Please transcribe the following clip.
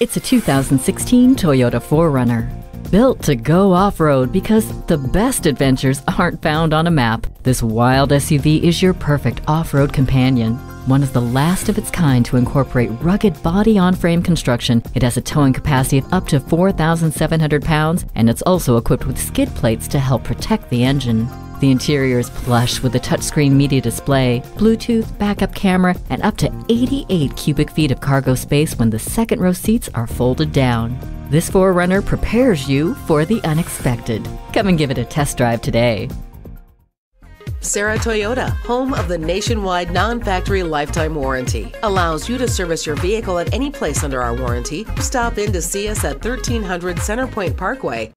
It's a 2016 Toyota 4Runner. Built to go off road because the best adventures aren't found on a map. This wild SUV is your perfect off road companion. One of the last of its kind to incorporate rugged body on frame construction, it has a towing capacity of up to 4,700 pounds and it's also equipped with skid plates to help protect the engine. The interior is plush with a touchscreen media display, Bluetooth, backup camera, and up to 88 cubic feet of cargo space when the second row seats are folded down. This 4Runner prepares you for the unexpected. Come and give it a test drive today. Serra Toyota, home of the nationwide non factory lifetime warranty, allows you to service your vehicle at any place under our warranty. Stop in to see us at 1300 Centerpoint Parkway